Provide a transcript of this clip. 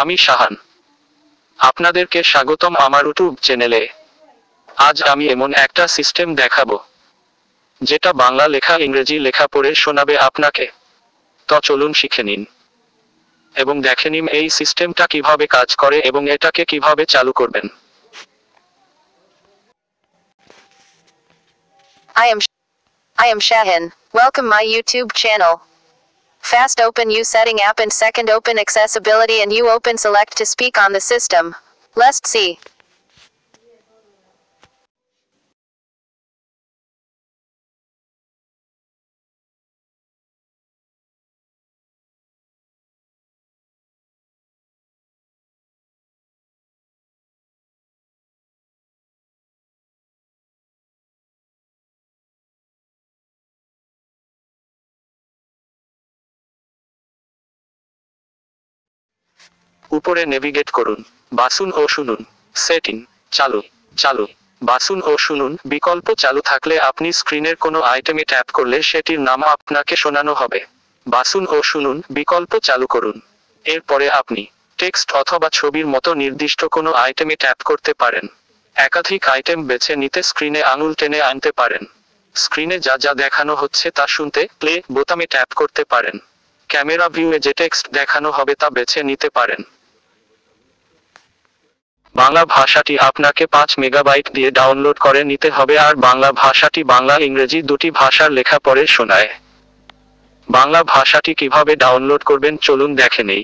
আমি শাহান আপনাদেরকে স্বাগতম আমার ইউটিউব চ্যানেলে। আজ আমি এমন একটা সিস্টেম দেখাবো, যেটা বাংলা লেখা ইংরেজি লেখা পড়ে শোনাবে আপনাকে। তো চলুন শিখে নিন। এবং দেখে নিন এই সিস্টেমটা কীভাবে কাজ করে এবং এটাকে কীভাবে চালু করবেন। I am I am Shahin. Welcome my YouTube channel. Fast open you setting app and second open accessibility and you open select to speak on the system. Let's see. উপরে নেভিগেট করুন, বাসুন ও শুনুন সেটিং চালু চালু, বাসুন ও শুনুন, বিকল্প চালু থাকলে আপনি স্ক্রিনের কোনো আইটেমে ট্যাপ করলে সেটির নাম আপনাকে শোনানো হবে। বাসুন ও শুনুন, বিকল্প চালু করুন। এরপরে আপনি টেক্সট অথবা ছবির মতো নির্দিষ্ট কোনো আইটেমে ট্যাপ করতে পারেন। একাধিক আইটেম বেছে নিতে স্ক্রিনে আঙুল টেনে আনতে পারেন। স্ক্রিনে যা যা দেখানো হচ্ছে তা শুনতে প্লে বোতামে ট্যাপ করতে পারেন। ক্যামেরা ভিউয়ে যে টেক্সট দেখানো হবে তা বেছে নিতে পারেন। বাংলা ভাষাটি আপনাকে পাঁচ মেগাবাইট দিয়ে ডাউনলোড করে নিতে হবে আর বাংলা ভাষাটি বাংলা ইংরেজি দুটি ভাষার লেখা পড়ে শোনায়। বাংলা ভাষাটি কীভাবে ডাউনলোড করবেন চলুন দেখে নেই।